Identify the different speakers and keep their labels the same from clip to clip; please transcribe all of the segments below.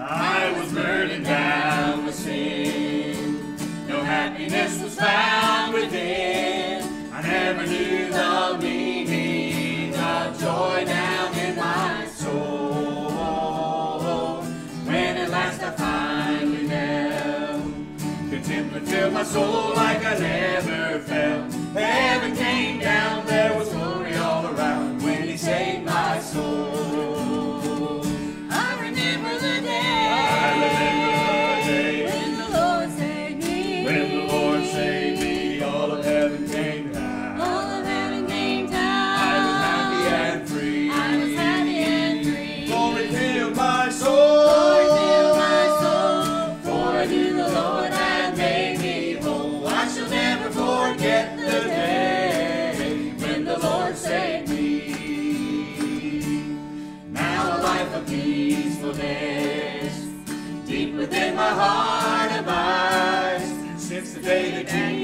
Speaker 1: I was burdened down with sin. No happiness was found within. I never knew the meaning of joy down in my soul. When at last I finally knelt, contemplative my soul like I never felt. Heaven heart since the day that you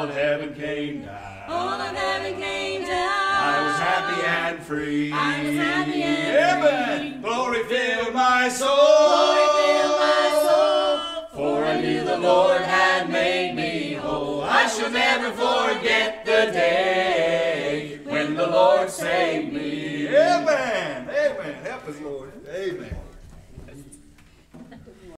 Speaker 1: all of heaven came down.
Speaker 2: All of heaven came down.
Speaker 1: I was happy and free.
Speaker 2: I was happy and
Speaker 1: Heaven,
Speaker 2: free.
Speaker 1: glory filled my soul.
Speaker 2: Glory filled my soul.
Speaker 1: For I knew the Lord had made me whole. I shall never forget the day when the Lord saved me. Amen. Amen. Help us, Lord. Amen.